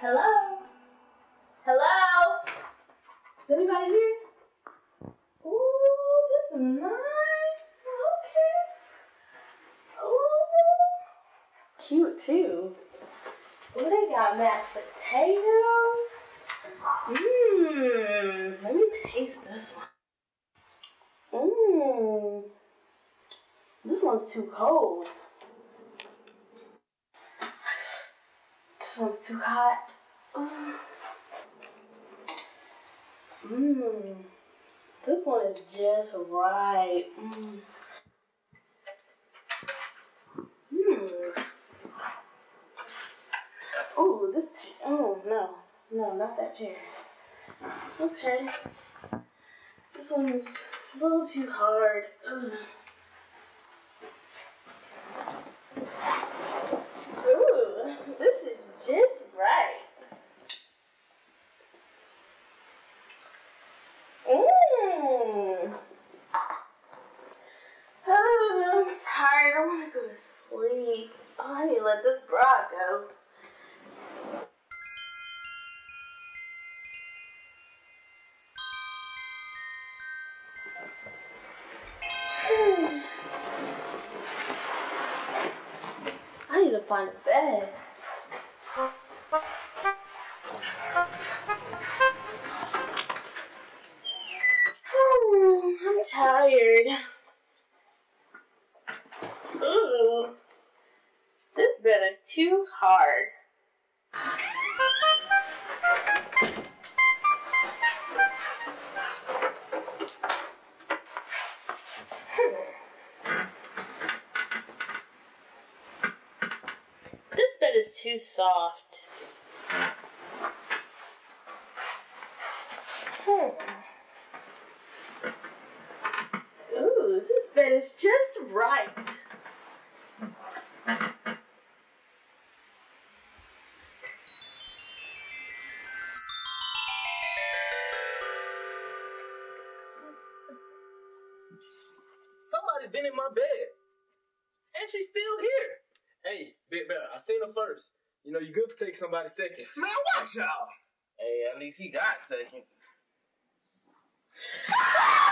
Hello? Hello? Is anybody here? Ooh, this is nice. Okay. Ooh. Cute too. Ooh, they got mashed potatoes. Mmm. Let me taste this one. Mmm. This one's too cold. This one's too hot. Mmm. This one is just right. Mmm. Mmm. Oh, this. Ta- oh no, no, not that chair. Okay. This one's a little too hard. Ugh. Ooh, this is just right. Mmm. Oh, I'm tired. I want to go to sleep. Oh, I need to let this bra go. Need to find a bed. Oh, I'm tired. Ooh, this bed is too hard. Bed is too soft. Hmm. Ooh, this bed is just right. Somebody's been in my bed. And she's still here. Hey, Big Bear, I seen her first. You know, you good for taking somebody second. Man, watch y'all. Hey, at least he got seconds.